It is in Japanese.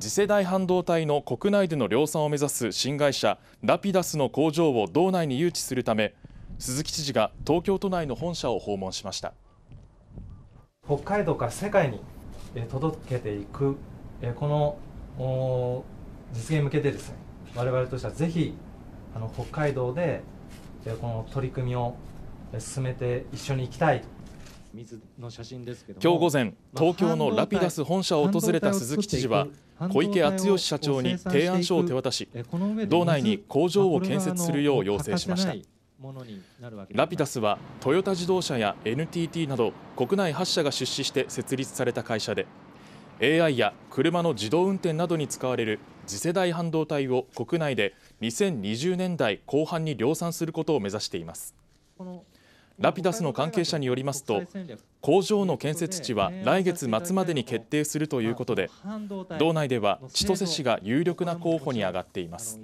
次世代半導体の国内での量産を目指す新会社ラピダスの工場を道内に誘致するため鈴木知事が東京都内の本社を訪問しました。北海道から世界に届けていくこの実現に向けてですね我々としてはぜひあの北海道でこの取り組みを進めて一緒に行きたい今日午前東京のラピダス本社を訪れた鈴木知事は小池敦義社長に提案書を手渡し道内に工場を建設するよう要請しました。ラピダスはトヨタ自動車や NTT など国内8社が出資して設立された会社で AI や車の自動運転などに使われる次世代半導体を国内で2020年代後半に量産することを目指していますラピダスの関係者によりますと工場の建設地は来月末までに決定するということで道内では千歳市が有力な候補に挙がっています。